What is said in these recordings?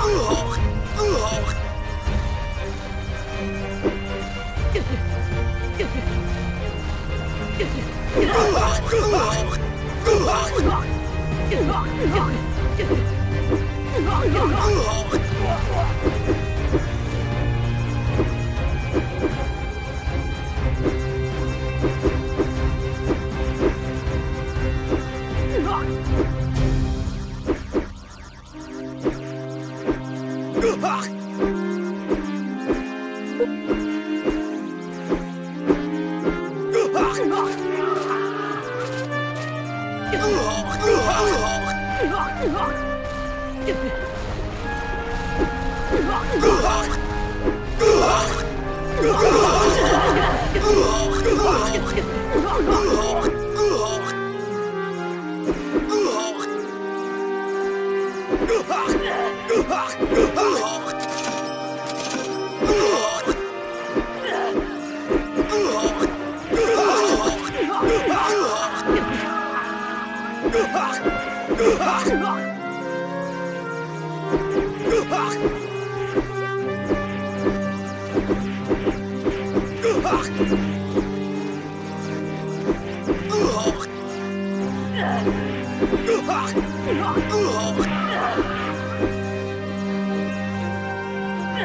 Oh, Ugh! Ach!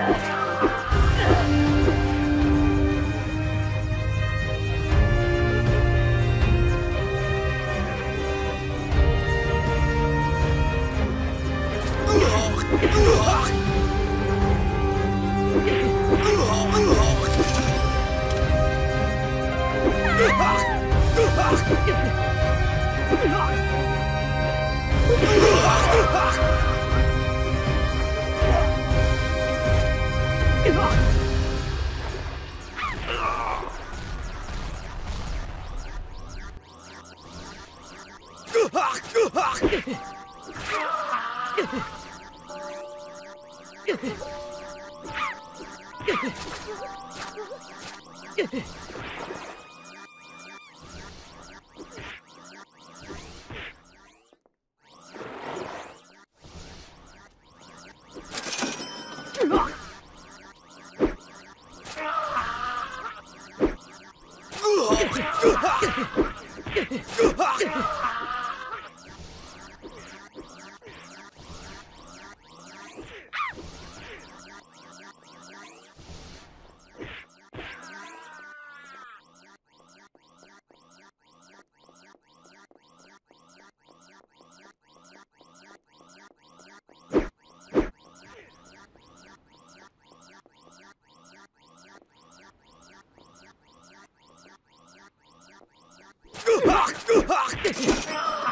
Oh! Hehehe Ach, ach, ach.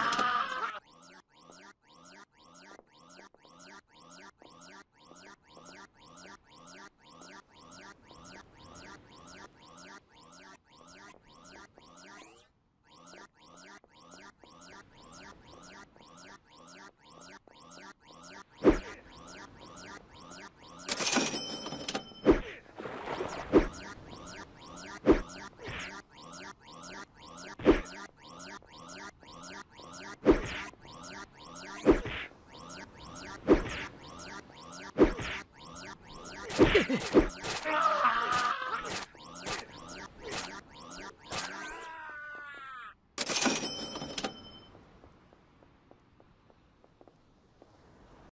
Ha ha ha!